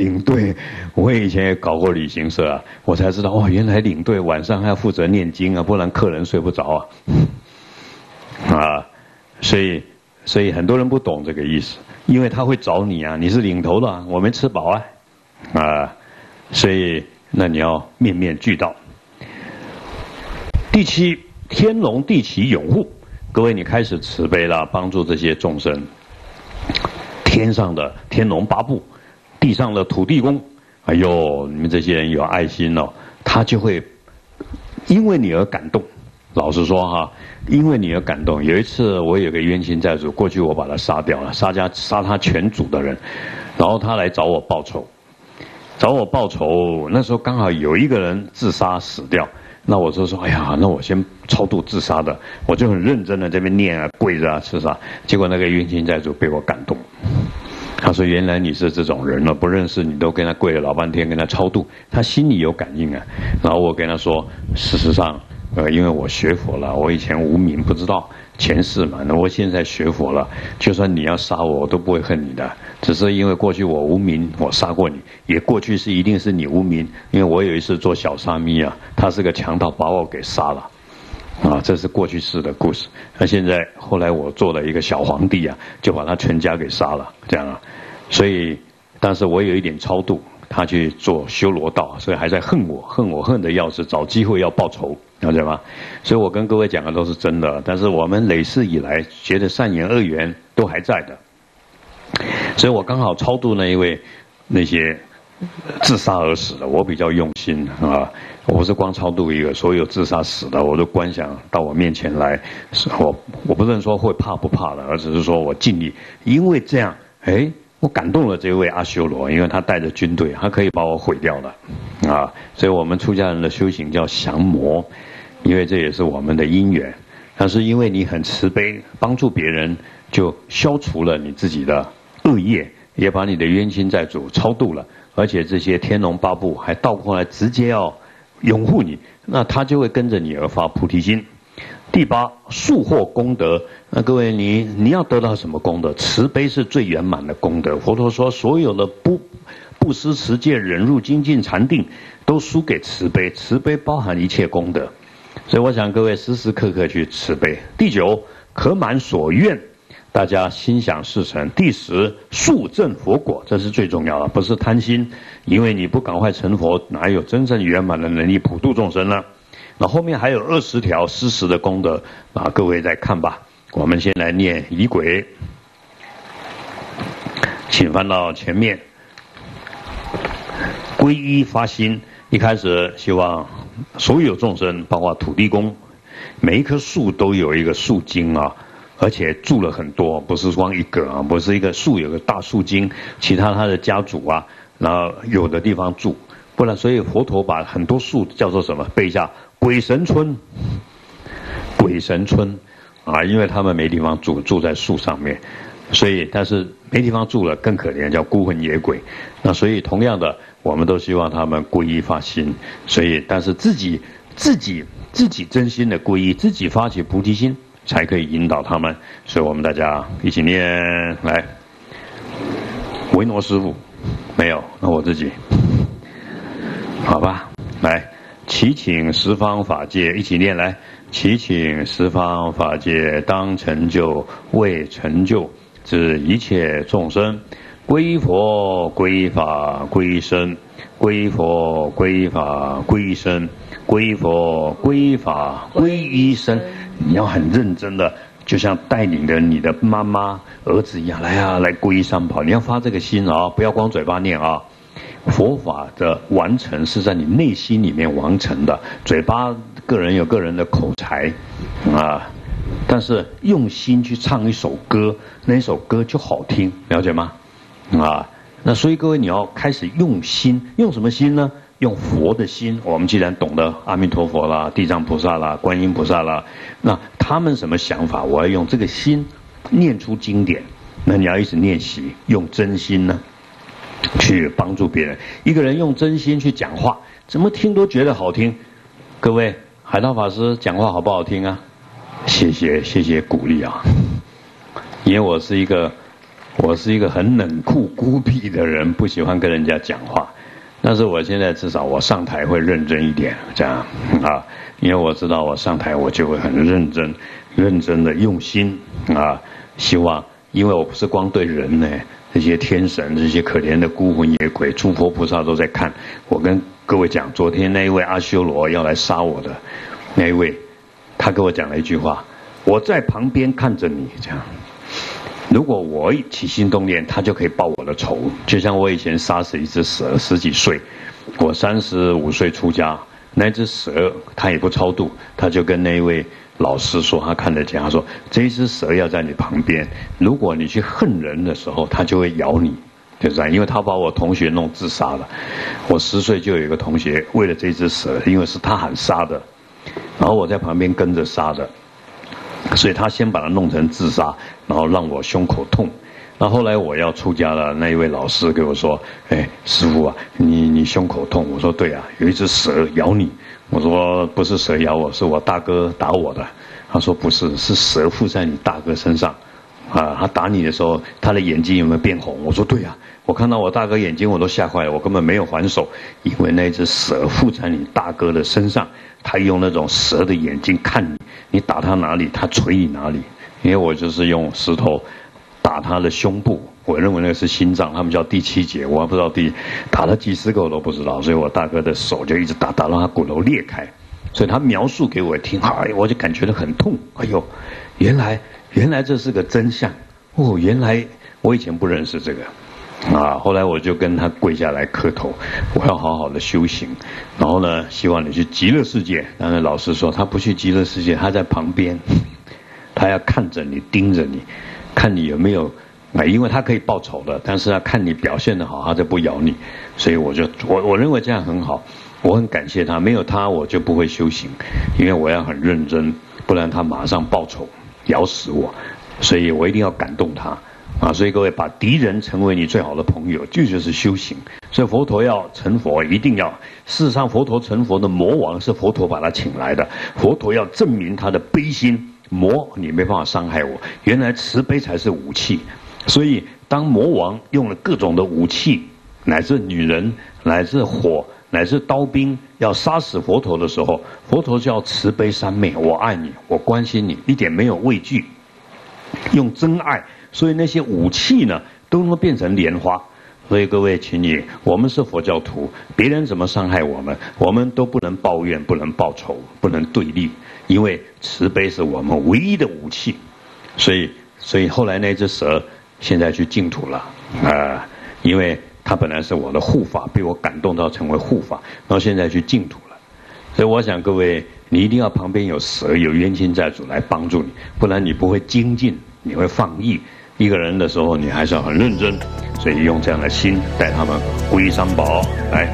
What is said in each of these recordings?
领队，我以前也搞过旅行社啊，我才知道哦，原来领队晚上还要负责念经啊，不然客人睡不着啊。啊，所以所以很多人不懂这个意思，因为他会找你啊，你是领头的，我没吃饱啊，啊，所以那你要面面俱到。第七，天龙地起永护，各位你开始慈悲了，帮助这些众生。天上的天龙八部。地上的土地公，哎呦，你们这些人有爱心哦，他就会因为你而感动。老实说哈，因为你而感动。有一次我有个冤亲债主，过去我把他杀掉了，杀家杀他全族的人，然后他来找我报仇，找我报仇。那时候刚好有一个人自杀死掉，那我就说，哎呀，那我先超度自杀的，我就很认真的这边念啊，跪着啊，自杀。结果那个冤亲债主被我感动。他说：“原来你是这种人了，不认识你都跟他跪了老半天，跟他超度，他心里有感应啊。然后我跟他说，事实上，呃，因为我学佛了，我以前无名不知道前世嘛，那我现在学佛了，就算你要杀我，我都不会恨你的，只是因为过去我无名，我杀过你，也过去是一定是你无名，因为我有一次做小沙弥啊，他是个强盗，把我给杀了。”啊，这是过去式的故事。那现在后来我做了一个小皇帝啊，就把他全家给杀了，这样啊。所以，但是我有一点超度，他去做修罗道，所以还在恨我，恨我恨的要死，找机会要报仇，了解吗？所以我跟各位讲的都是真的。但是我们累世以来觉得善缘恶缘都还在的，所以我刚好超度那一位那些自杀而死的，我比较用心啊。我不是光超度一个，所有自杀死的，我都观想到我面前来。我我不是说会怕不怕的，而只是说我尽力。因为这样，哎，我感动了这位阿修罗，因为他带着军队，他可以把我毁掉的，啊，所以我们出家人的修行叫降魔，因为这也是我们的因缘。但是因为你很慈悲，帮助别人，就消除了你自己的恶业，也把你的冤亲债主超度了，而且这些天龙八部还倒过来直接要。拥护你，那他就会跟着你而发菩提心。第八，速获功德。那各位，你你要得到什么功德？慈悲是最圆满的功德。佛陀说，所有的不不思持戒、忍辱、精进、禅定，都输给慈悲。慈悲包含一切功德，所以我想各位时时刻刻去慈悲。第九，可满所愿。大家心想事成。第十，速证佛果，这是最重要的，不是贪心，因为你不赶快成佛，哪有真正圆满的能力普度众生呢？那后面还有二十条施食的功德，啊，各位再看吧。我们先来念仪轨，请翻到前面，皈依发心，一开始希望所有众生，包括土地公，每一棵树都有一个树精啊。而且住了很多，不是光一个啊，不是一个树有个大树精，其他他的家族啊，然后有的地方住，不然所以佛陀把很多树叫做什么？背一下鬼神村，鬼神村啊，因为他们没地方住，住在树上面，所以但是没地方住了更可怜，叫孤魂野鬼。那所以同样的，我们都希望他们皈依发心，所以但是自己自己自己真心的皈依，自己发起菩提心。才可以引导他们，所以我们大家一起念来。维诺师傅没有，那我自己，好吧，来，祈请十方法界一起念来，祈请十方法界当成就为成就之一切众生，归佛归法归僧，归佛归法归僧，归佛归法归一生。你要很认真的，就像带领着你的妈妈、儿子一样，来啊，来皈依三宝。你要发这个心啊，不要光嘴巴念啊。佛法的完成是在你内心里面完成的，嘴巴个人有个人的口才啊，但是用心去唱一首歌，那首歌就好听，了解吗？啊，那所以各位你要开始用心，用什么心呢？用佛的心，我们既然懂得阿弥陀佛啦、地藏菩萨啦、观音菩萨啦，那他们什么想法？我要用这个心念出经典。那你要一直练习，用真心呢，去帮助别人。一个人用真心去讲话，怎么听都觉得好听。各位，海涛法师讲话好不好听啊？谢谢谢谢鼓励啊！因为我是一个我是一个很冷酷孤僻的人，不喜欢跟人家讲话。但是我现在至少我上台会认真一点，这样啊，因为我知道我上台我就会很认真、认真的用心啊。希望，因为我不是光对人呢，这些天神、这些可怜的孤魂野鬼、诸佛菩萨都在看。我跟各位讲，昨天那一位阿修罗要来杀我的那一位，他跟我讲了一句话：我在旁边看着你，这样。如果我起心动念，他就可以报我的仇。就像我以前杀死一只蛇，十几岁，我三十五岁出家，那只蛇他也不超度，他就跟那一位老师说，他看得见，他说这只蛇要在你旁边，如果你去恨人的时候，它就会咬你，就这样。因为他把我同学弄自杀了，我十岁就有一个同学为了这只蛇，因为是他喊杀的，然后我在旁边跟着杀的。所以他先把它弄成自杀，然后让我胸口痛。那后来我要出家了，那一位老师给我说：“哎，师傅啊，你你胸口痛？”我说：“对啊，有一只蛇咬你。”我说：“不是蛇咬我，是我大哥打我的。”他说：“不是，是蛇附在你大哥身上。”啊，他打你的时候，他的眼睛有没有变红？我说：“对啊，我看到我大哥眼睛我都吓坏了，我根本没有还手，因为那只蛇附在你大哥的身上。”他用那种蛇的眼睛看你，你打他哪里，他捶你哪里。因为我就是用石头打他的胸部，我认为那是心脏，他们叫第七节，我还不知道第打了几十个我都不知道，所以我大哥的手就一直打，打到他骨头裂开。所以他描述给我听，哎，我就感觉到很痛。哎呦，原来原来这是个真相哦，原来我以前不认识这个。啊！后来我就跟他跪下来磕头，我要好好的修行。然后呢，希望你去极乐世界。但是老师说他不去极乐世界，他在旁边，他要看着你，盯着你，看你有没有啊？因为他可以报仇的，但是要看你表现的好，他就不咬你。所以我就我我认为这样很好，我很感谢他。没有他，我就不会修行，因为我要很认真，不然他马上报仇，咬死我。所以我一定要感动他。啊，所以各位把敌人成为你最好的朋友，这就是修行。所以佛陀要成佛，一定要。事实上，佛陀成佛的魔王是佛陀把他请来的。佛陀要证明他的悲心，魔你没办法伤害我。原来慈悲才是武器。所以当魔王用了各种的武器，乃至女人，乃至火，乃至刀兵，要杀死佛陀的时候，佛陀就要慈悲三昧，我爱你，我关心你，一点没有畏惧，用真爱。所以那些武器呢，都能变成莲花。所以各位，请你，我们是佛教徒，别人怎么伤害我们，我们都不能抱怨，不能报仇，不能对立，因为慈悲是我们唯一的武器。所以，所以后来那只蛇现在去净土了啊，因为它本来是我的护法，被我感动到成为护法，然后现在去净土了。所以我想各位，你一定要旁边有蛇，有冤亲债主来帮助你，不然你不会精进，你会放逸。一个人的时候，你还是要很认真，所以用这样的心带他们皈三宝来。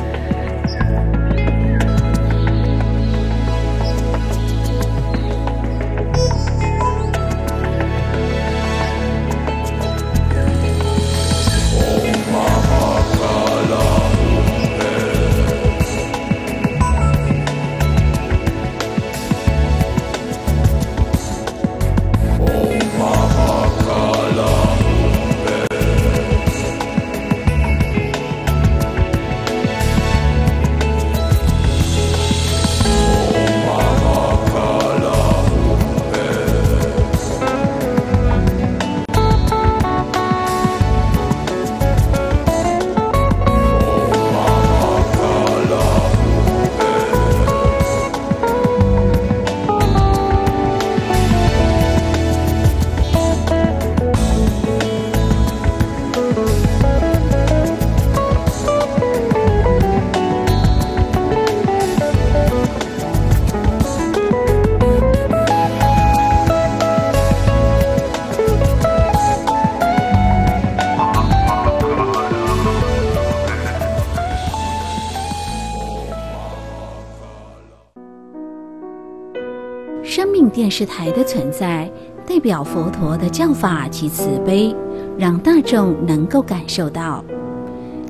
电视台的存在代表佛陀的教法及慈悲，让大众能够感受到。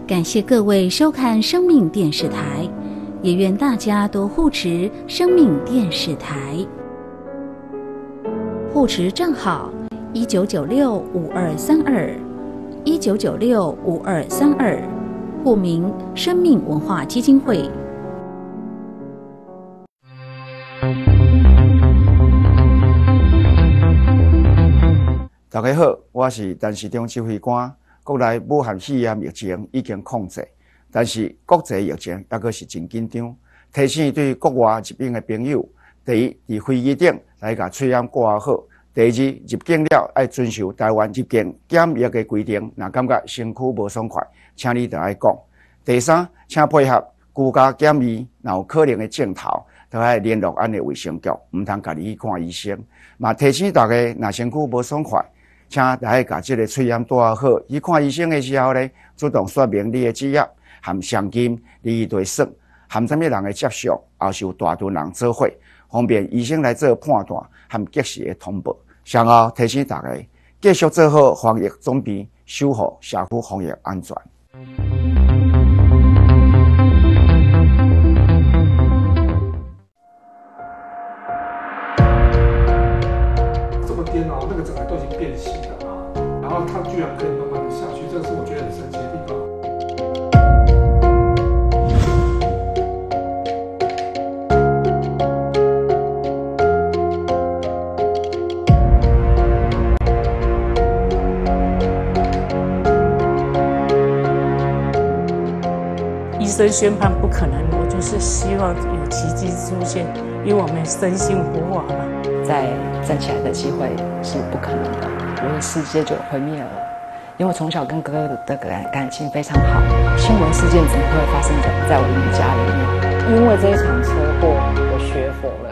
感谢各位收看生命电视台，也愿大家多护持生命电视台。护持账号：一九九六五二三二，一九九六五二三二，户名生命文化基金会。大家好，我是陈市长指挥官。国内武汉肺炎疫情已经控制，但是国际疫情还阁是真紧张。提醒对国外入境的朋友：第一，伫飞机顶来甲喙炎挂好；第二，入境了要遵守台湾入境检疫的规定。若感觉身躯无爽快，请你着爱讲。第三，请配合居家检疫，若有可能的镜头，都爱联络安尼卫生局，毋通家己去看医生。嘛提醒大家，若身躯无爽快。请来甲即个喙炎带好，去看医生的时候呢，主动说明你的职业、含伤金、你对算、含什么人的接触，也是有大多人做伙，方便医生来做判断含及时的通报。上后提醒大家，继续做好防疫准备，守护社区防疫安全。宣判不可能，我就是希望有奇迹出现，因为我们身心活化嘛，再站起来的机会是不可能的。我的世界就毁灭了，因为我从小跟哥哥的感感情非常好。新闻事件怎么会发生在在我们家里面？因为这一场车祸，我学佛了。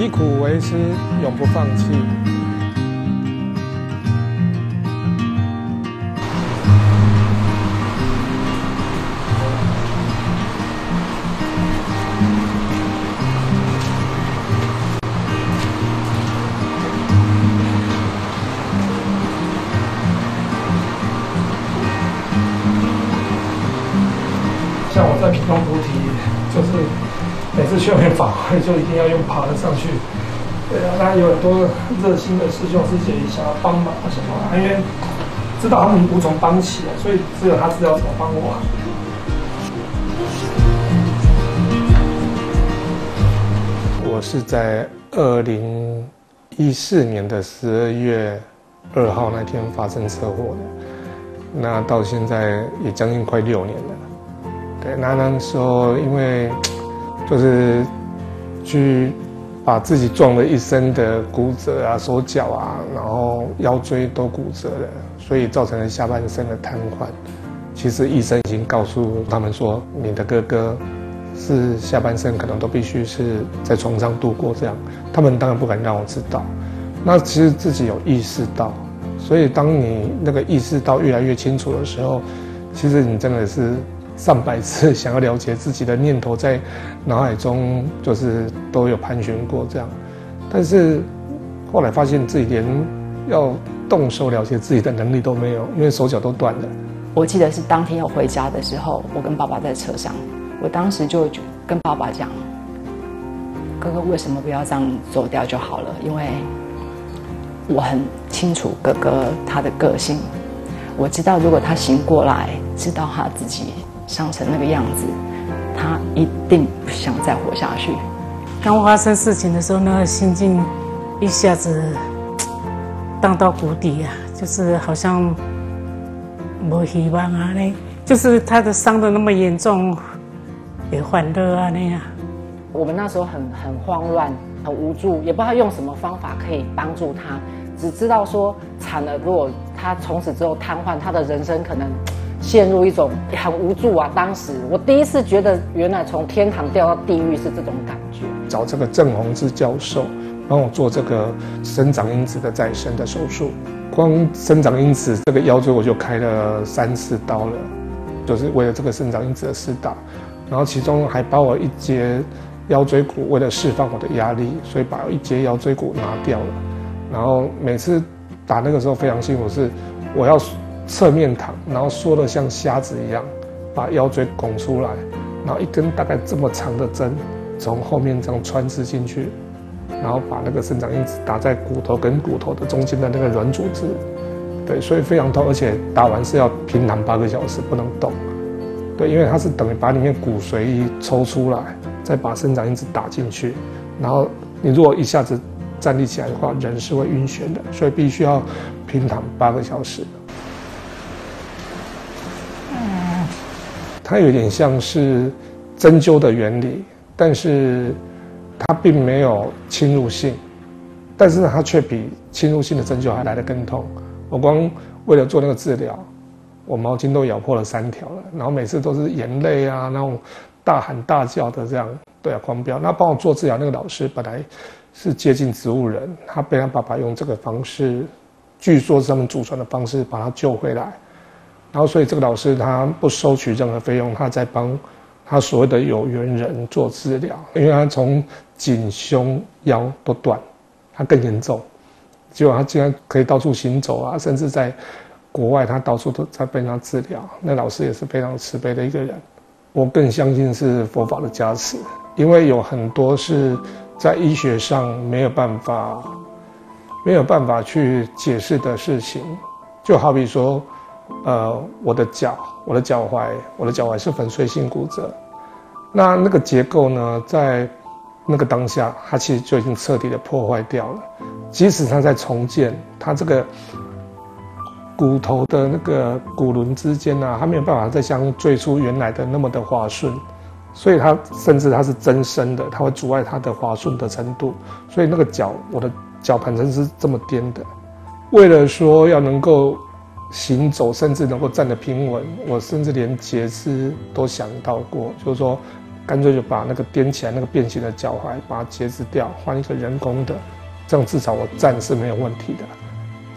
以苦为师，永不放弃。每次去外面法会，就一定要用爬的上去。对啊，那有很多热心的师兄师姐也想要帮忙什么，因为知道他们无从帮起，所以只有他知道怎么帮我。我是在二零一四年的十二月二号那天发生车祸的，那到现在也将近快六年了。对，那那时候因为。就是去把自己撞了一身的骨折啊，手脚啊，然后腰椎都骨折了，所以造成了下半身的瘫痪。其实医生已经告诉他们说，你的哥哥是下半身可能都必须是在床上度过这样。他们当然不敢让我知道。那其实自己有意识到，所以当你那个意识到越来越清楚的时候，其实你真的是。上百次 想要了解自己的念头，在脑海中就是都有盘旋过这样，但是后来发现自己连要动手了解自己的能力都没有，因为手脚都断了。我记得是当天要回家的时候，我跟爸爸在车上，我当时就跟爸爸讲：“哥哥为什么不要这样走掉就好了？因为我很清楚哥哥他的个性，我知道如果他醒过来，知道他自己。”伤成那个样子，他一定不想再活下去。刚发生事情的时候，那个心境一下子荡到谷底啊，就是好像没希望啊，那就是他的伤的那么严重，也欢乐啊那样。我们那时候很很慌乱，很无助，也不知道用什么方法可以帮助他，只知道说惨了，如果他从此之后瘫痪，他的人生可能。陷入一种很无助啊！当时我第一次觉得，原来从天堂掉到地狱是这种感觉。找这个郑宏志教授帮我做这个生长因子的再生的手术，光生长因子这个腰椎我就开了三四刀了，就是为了这个生长因子的四打。然后其中还把我一节腰椎骨为了释放我的压力，所以把一节腰椎骨拿掉了。然后每次打那个时候非常辛苦，是我要侧面躺，然后缩的像瞎子一样，把腰椎拱出来，然后一根大概这么长的针从后面这样穿刺进去，然后把那个生长因子打在骨头跟骨头的中间的那个软组织。对，所以非常痛，而且打完是要平躺八个小时，不能动。对，因为它是等于把里面骨髓一抽出来，再把生长因子打进去，然后你如果一下子站立起来的话，人是会晕眩的，所以必须要平躺八个小时。它有点像是针灸的原理，但是它并没有侵入性，但是，它却比侵入性的针灸还来得更痛。我光为了做那个治疗，我毛巾都咬破了三条了，然后每次都是眼泪啊，那种大喊大叫的这样，对啊，狂飙。那帮我做治疗那个老师本来是接近植物人，他被他爸爸用这个方式，据说是他们祖传的方式把他救回来，然后所以这个老师他不收取任何费用，他在帮他所谓的有缘人做治疗，因为他从颈胸腰都断，他更严重。结果他竟然可以到处行走啊，甚至在国外，他到处都在被他治疗。那老师也是非常慈悲的一个人。我更相信是佛法的加持，因为有很多是在医学上没有办法、没有办法去解释的事情。就好比说，呃，我的脚、我的脚踝、我的脚踝是粉碎性骨折，那那个结构呢，在那个当下，它其实就已经彻底的破坏掉了。即使它在重建，它这个骨头的那个骨轮之间啊，它没有办法再像最初原来的那么的滑顺，所以它甚至它是增生的，它会阻碍它的滑顺的程度。所以那个脚，我的脚盘身是这么颠的。为了说要能够行走，甚至能够站得平稳，我甚至连截肢都想到过，就是说。干脆就把那个颠起来那个变形的脚踝把它截肢掉，换一个人工的，这样至少我站是没有问题的，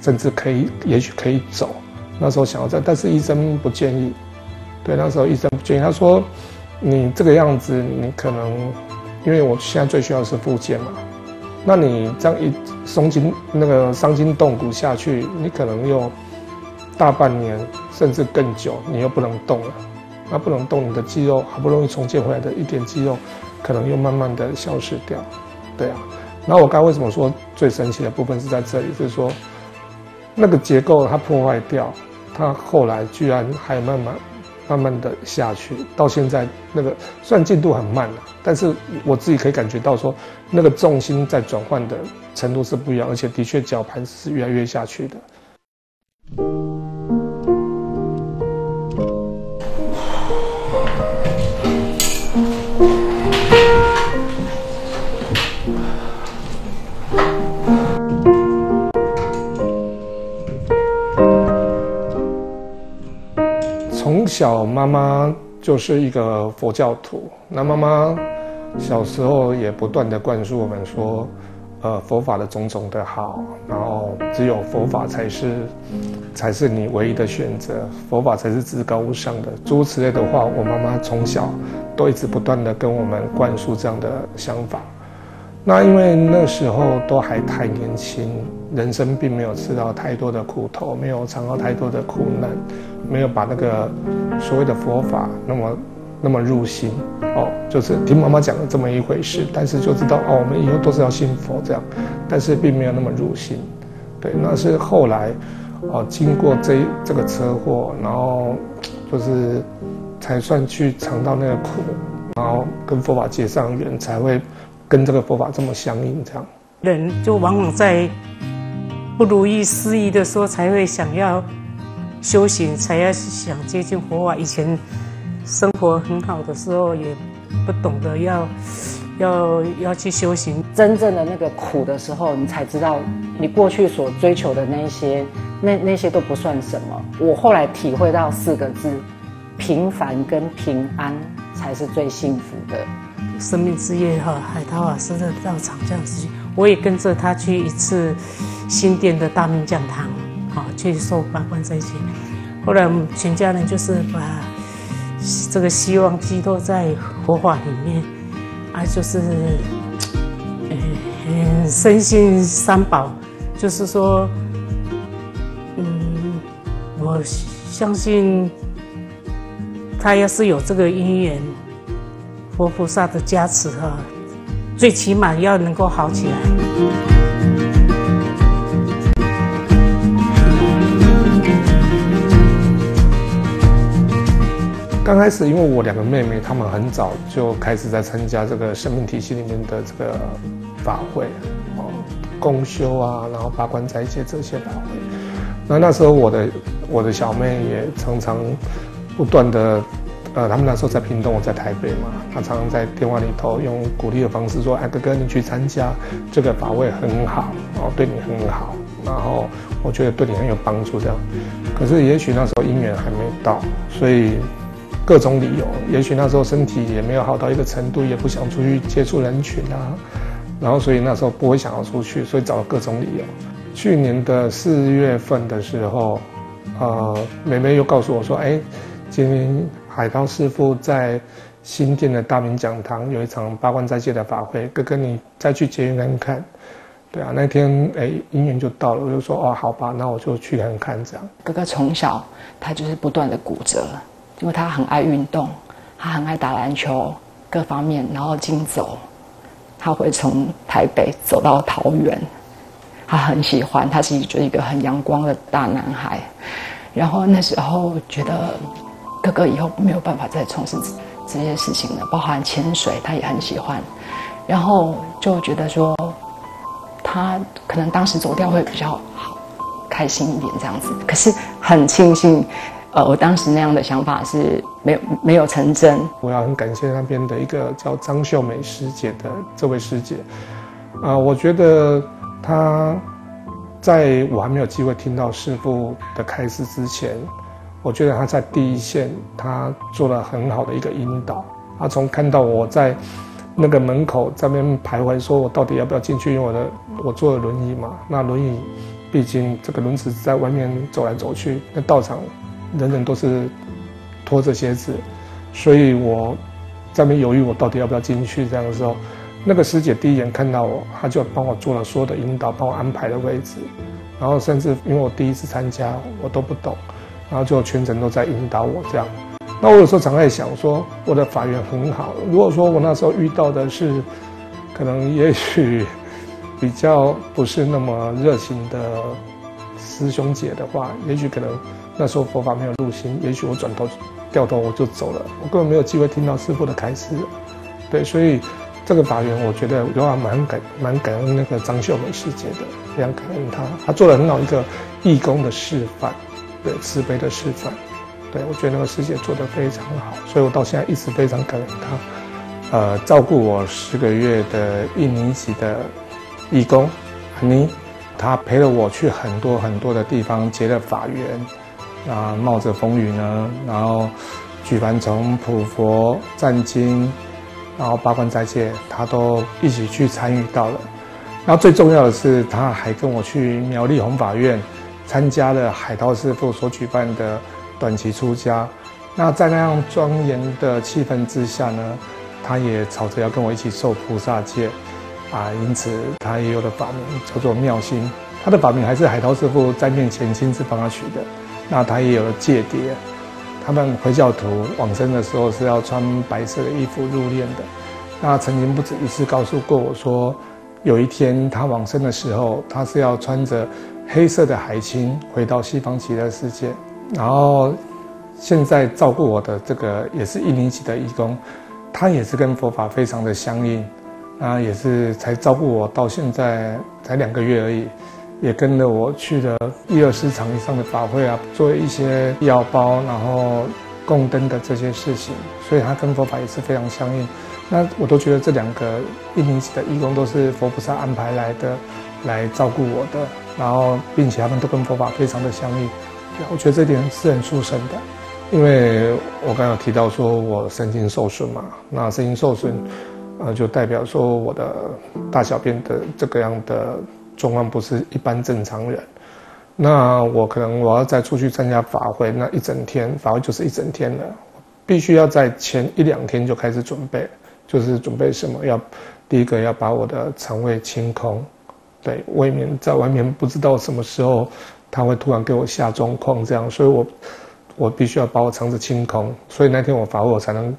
甚至可以，也许可以走。那时候想要站，但是医生不建议。对，那时候医生不建议，他说你这个样子，你可能因为我现在最需要是复健嘛，那你这样一松筋那个伤筋动骨下去，你可能又大半年甚至更久，你又不能动了。那不能动，你的肌肉好不容易重建回来的一点肌肉，可能又慢慢的消失掉，对啊。那我刚为什么说最神奇的部分是在这里？就是说，那个结构它破坏掉，它后来居然还慢慢、慢慢的下去，到现在那个虽然进度很慢了，但是我自己可以感觉到说，那个重心在转换的程度是不一样，而且的确绞盘是越来越下去的。小妈妈就是一个佛教徒，那妈妈小时候也不断的灌输我们说，呃，佛法的种种的好，然后只有佛法才是，才是你唯一的选择，佛法才是至高无上的，诸此类的话，我妈妈从小都一直不断的跟我们灌输这样的想法。那因为那时候都还太年轻，人生并没有吃到太多的苦头，没有尝到太多的苦难，没有把那个所谓的佛法那么那么入心哦，就是听妈妈讲了这么一回事，但是就知道哦，我们以后都是要信佛这样，但是并没有那么入心。对，那是后来哦，经过这这个车祸，然后就是才算去尝到那个苦，然后跟佛法结上缘，才会。跟这个佛法这么相应，这样人就往往在不如意、失意的时候，才会想要修行，才要想接近佛法。以前生活很好的时候，也不懂得要要要去修行。真正的那个苦的时候，你才知道，你过去所追求的那些，那那些都不算什么。我后来体会到四个字：平凡跟平安才是最幸福的。生命之夜哈，海涛老师的道场这样子，我也跟着他去一次新店的大明讲堂，好去受八关斋戒。后来我们全家人就是把这个希望寄托在佛法里面，啊，就是，嗯，深信三宝，就是说，嗯，我相信他要是有这个因缘，佛菩萨的加持哈，最起码要能够好起来。刚开始，因为我两个妹妹，她们很早就开始在参加这个生命体系里面的这个法会，哦，公修啊，然后八关斋戒这些法会。那那时候我的我的小妹也常常不断的，呃，他们那时候在屏东，我在台北嘛，他常常在电话里头用鼓励的方式说：“哎，哥哥，你去参加这个法会很好，哦，对你很好，然后我觉得对你很有帮助。”这样，可是也许那时候姻缘还没到，所以。各种理由，也许那时候身体也没有好到一个程度，也不想出去接触人群啊，然后所以那时候不会想要出去，所以找了各种理由。去年的四月份的时候，呃，妹妹又告诉我说：“哎，今天海涛师傅在新店的大明讲堂有一场八关斋戒的法会，哥哥你再去结缘看看。”对啊，那天哎，姻缘就到了，我就说：“哦，好吧，那我就去看看。”这样，哥哥从小他就是不断的骨折。因为他很爱运动，他很爱打篮球，各方面，然后经走，他会从台北走到桃园，他很喜欢，他是就一个很阳光的大男孩。然后那时候觉得哥哥以后没有办法再从事这这些事情了，包含潜水，他也很喜欢。然后就觉得说，他可能当时走掉会比较好，开心一点这样子。可是很庆幸。呃，我当时那样的想法是没有没有成真。我要很感谢那边的一个叫张秀美师姐的这位师姐，啊，我觉得她在我还没有机会听到师傅的开示之前，我觉得他在第一线，他做了很好的一个引导。他从看到我在那个门口这边徘徊，说我到底要不要进去？因为我的我坐了轮椅嘛，那轮椅毕竟这个轮子在外面走来走去，那道场。人人都是拖着鞋子，所以我在那犹豫，我到底要不要进去。这样的时候，那个师姐第一眼看到我，她就帮我做了所有的引导，帮我安排了位置，然后甚至因为我第一次参加，我都不懂，然后就全程都在引导我这样。那我有时候常在想说，我的法缘很好。如果说我那时候遇到的是，可能也许 比较不是那么热情的师兄姐的话，也许可能。那时候佛法没有入心，也许我转头掉头我就走了，我根本没有机会听到师父的开示。对，所以这个法缘，我觉得我还蛮感蛮感恩那个张秀美师姐的，非常感恩她，她做了很好一个义工的示范，对慈悲的示范。对我觉得那个师姐做的非常好，所以我到现在一直非常感恩她。呃，照顾我十个月的印尼籍的义工安妮，她陪了我去很多很多的地方结了法缘。啊，冒着风雨呢，然后举凡从普佛战经，然后八关斋戒，他都一起去参与到了。然后最重要的是，他还跟我去苗栗弘法院参加了海涛师傅所举办的短期出家。那在那样庄严的气氛之下呢，他也吵着要跟我一起受菩萨戒啊，因此他也有了法名叫做妙心。他的法名还是海涛师傅在面前亲自帮他取的。那他也有了戒牒，他们回教徒往生的时候是要穿白色的衣服入殓的。那曾经不止一次告诉过我说，有一天他往生的时候，他是要穿着黑色的海青回到西方极乐世界。然后现在照顾我的这个也是一年级的义工，他也是跟佛法非常的相应，啊，也是才照顾我到现在才两个月而已。也跟着我去了一二十场以上的法会啊，做一些药包，然后供灯的这些事情，所以他跟佛法也是非常相应。那我都觉得这两个一年级的义工都是佛菩萨安排来的，来照顾我的，然后并且他们都跟佛法非常的相应。对我觉得这点是很殊胜的，因为我刚刚提到说我神经受损嘛，那神经受损，呃，就代表说我的大小便的这个样的。状况不是一般正常人，那我可能我要再出去参加法会，那一整天法会就是一整天了，必须要在前一两天就开始准备，就是准备什么？要第一个要把我的肠胃清空，对，外面在外面不知道什么时候他会突然给我下状况这样，所以我我必须要把我肠子清空，所以那天我发我才能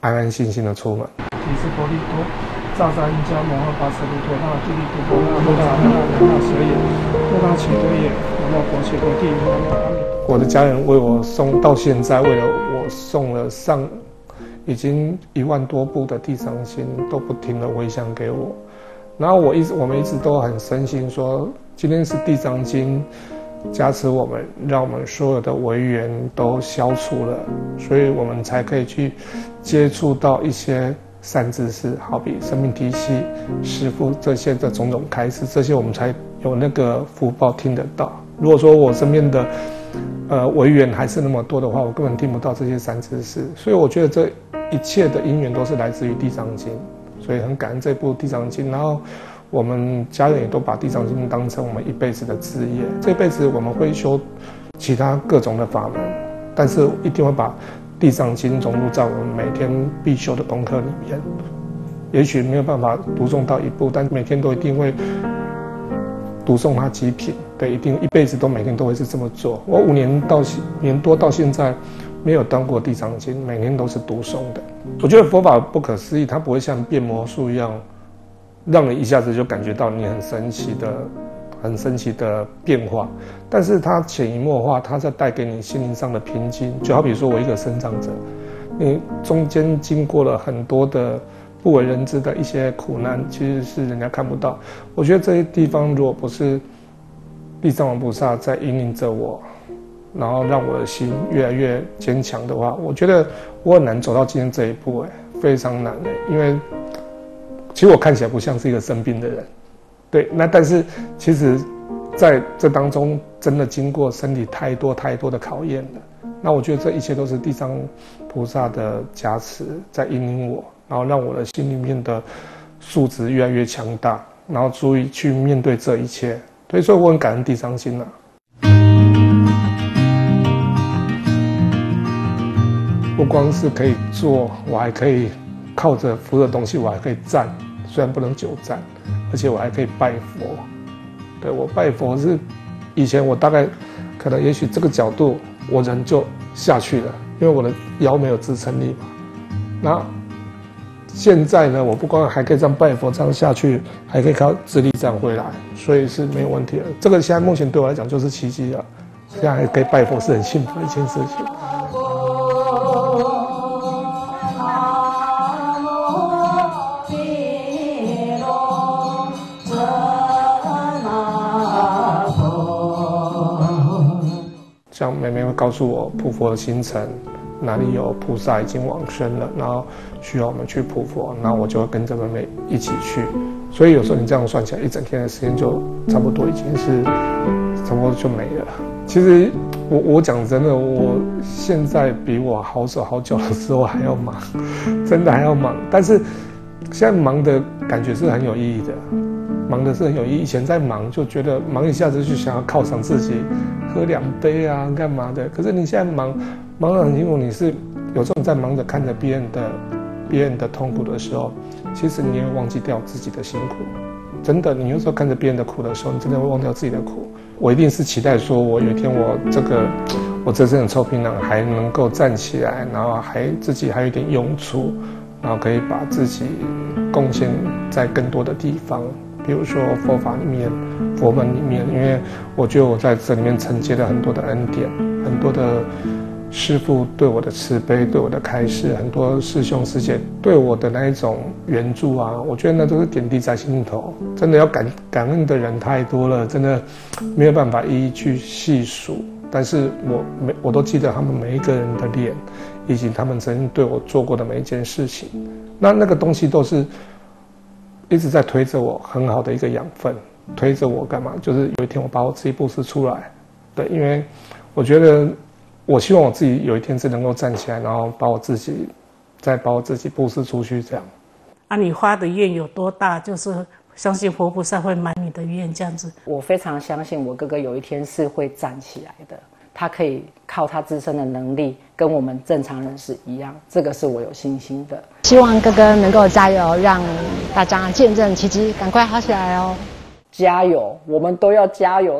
安安心心的出门。炸炸一加蒙二八十六托那地利土波那多大那那蛇眼多大起多眼那国起国地我的家人为我送到现在，为了我送了上已经一万多部的地藏经，都不停的回向给我。然后我一直我们一直都很深信说，今天是地藏经加持我们，让我们所有的违缘都消除了，所以我们才可以去接触到一些。善知识，好比生命体系师傅这些的种种开示，这些我们才有那个福报听得到。如果说我身边的呃违缘还是那么多的话，我根本听不到这些善知识。所以我觉得这一切的因缘都是来自于《地藏经》，所以很感恩这部《地藏经》。然后我们家人也都把《地藏经》当成我们一辈子的志业。这辈子我们会修其他各种的法门，但是一定会把。地藏经融入在我们每天必修的功课里面，也许没有办法读诵到一部，但每天都一定会读诵它几品。对，一定一辈子都每天都会是这么做。我五年到年多到现在，没有当过地藏经，每年都是读诵的。我觉得佛法不可思议，它不会像变魔术一样，让你一下子就感觉到你很神奇的。很神奇的变化，但是它潜移默化，它在带给你心灵上的平静。就好比说我一个生长者，你中间经过了很多的不为人知的一些苦难，其实是人家看不到。我觉得这些地方如果不是地藏王菩萨在引领着我，然后让我的心越来越坚强的话，我觉得我很难走到今天这一步，哎，非常难的。因为其实我看起来不像是一个生病的人。对，那但是其实，在这当中真的经过身体太多太多的考验了。那我觉得这一切都是地藏菩萨的加持，在引领我，然后让我的心里面的素质越来越强大，然后足以去面对这一切。所以说，我很感恩地藏心啊。不光是可以坐，我还可以靠着扶的东西，我还可以站，虽然不能久站。而且我还可以拜佛，对我拜佛是以前我大概可能也许这个角度我人就下去了，因为我的腰没有支撑力嘛。那现在呢，我不光还可以这样拜佛这样下去，还可以靠自力站回来，所以是没有问题的。这个现在目前对我来讲就是奇迹了，现在还可以拜佛是很幸福的一件事情。像妹妹会告诉我普佛的行程，哪里有菩萨已经往生了，然后需要我们去普佛，然后我就会跟着妹妹一起去。所以有时候你这样算起来，一整天的时间就差不多已经是差不多就没了。其实我我讲真的，我现在比我好手好脚的时候还要忙，真的还要忙。但是现在忙的感觉是很有意义的，忙的是很有意义。以前在忙就觉得忙一下子就想要犒赏自己。喝两杯啊，干嘛的？可是你现在忙，忙得很辛苦。你是有时候在忙着看着别人的、别人的痛苦的时候，其实你也忘记掉自己的辛苦。真的，你有时候看着别人的苦的时候，你真的会忘掉自己的苦。我一定是期待说，我有一天我这个我这身的臭皮囊还能够站起来，然后还自己还有一点用处，然后可以把自己贡献在更多的地方。比如说佛法里面、佛门里面，因为我觉得我在这里面承接了很多的恩典，很多的师父对我的慈悲、对我的开示，很多师兄师姐对我的那一种援助啊，我觉得那都是点滴在心头。真的要感感恩的人太多了，真的没有办法一一去细数。但是我每我都记得他们每一个人的脸，以及他们曾经对我做过的每一件事情，那那个东西都是。一直在推着我很好的一个养分，推着我干嘛？就是有一天我把我自己布施出来，对，因为我觉得我希望我自己有一天是能够站起来，然后把我自己再把我自己布施出去，这样。啊，你发的愿有多大？就是相信佛菩萨会满你的愿，这样子。我非常相信我哥哥有一天是会站起来的。他可以靠他自身的能力跟我们正常人是一样，这个是我有信心的。希望哥哥能够加油，让大家见证奇迹，赶快好起来哦！加油，我们都要加油。